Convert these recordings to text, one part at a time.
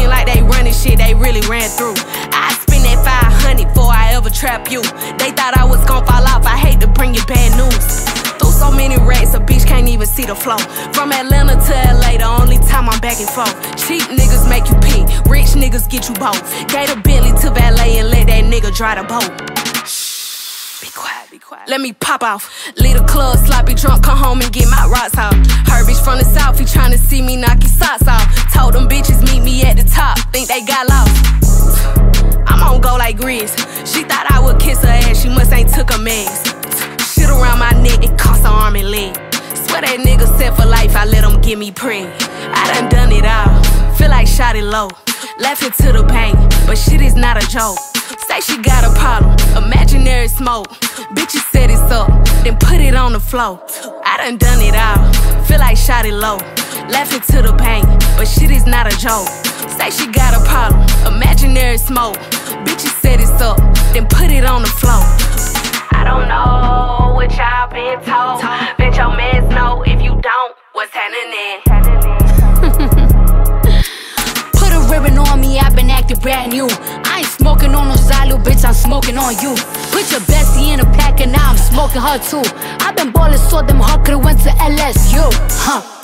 Talking like they running shit, they really ran through. I spend that 500 before I ever trap you. They thought I was gon' fall off, I hate to bring you bad news. Through so many racks, a bitch can't even see the flow. From Atlanta to LA, the only time I'm back and forth. Cheap niggas make you pee, rich niggas get you both. Gave a Bentley to valet and let that nigga dry the boat. Be quiet, be quiet. Let me pop off. Leave the club, sloppy drunk, come home and get my rocks off. Her they got lost. I'm on go like Grizz. She thought I would kiss her ass, she must ain't took a meds. Shit around my neck, it cost an arm and leg. Swear that nigga set for life, I let him give me preg. I done done it all, feel like Shotta Flow. Laughing to the pain, but shit is not a joke. Say she got a problem, imaginary smoke. Bitches set it up, then put it on the floor. I done done it all, feel like Shotta Flow. Laughing to the pain, but shit is not a joke. Say she got a problem, imaginary smoke. Bitches set it up, then put it on the floor. I don't know what y'all been told. Bet your mans know if you don't, what's happening? Put a ribbon on me, I've been acting brand new. I ain't smoking on no side, bitch, I'm smoking on you. Put your bestie in a pack and now I'm smoking her too. I've been ballin' so them could've went to LSU. Huh.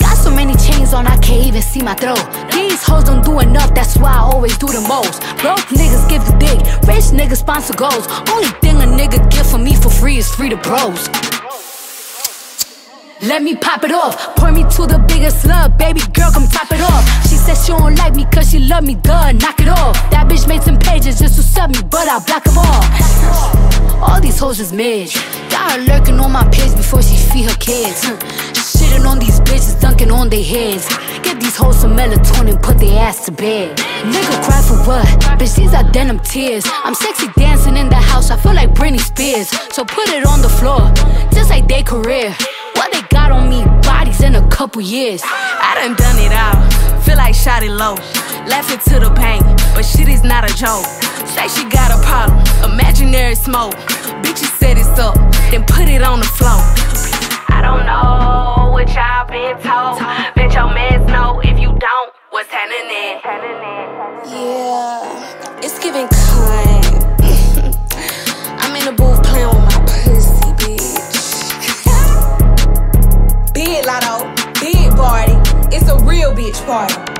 Even see my throat. These hoes don't do enough, that's why I always do the most. Broke niggas give the dick, rich niggas sponsor goals. Only thing a nigga get from me for free is free to bros. Let me pop it off. Pour me to the biggest love, baby girl, come top it off. She said she don't like me cause she love me, duh, knock it off. That bitch made some pages just to sub me, but I block them all. All these hoes is mid. Got her lurking on my page before she feed her kids. Dunking on their heads. Get these hoes some melatonin, put their ass to bed. Nigga cry for what? Bitch, these are denim tears. I'm sexy dancing in the house, I feel like Britney Spears. So put it on the floor, just like their career. What they got on me, bodies in a couple years. I done done it all, feel like Shotta Flow. Laughing to the pain, but shit is not a joke. Say she got a problem, imaginary smoke. Bitches set it up, then put it on the floor. Been told. Bet your mans know if you don't, what's happening? Yeah, it's giving. I'm in the booth playing with my pussy, bitch. Big Latto, big party. It's a real bitch party.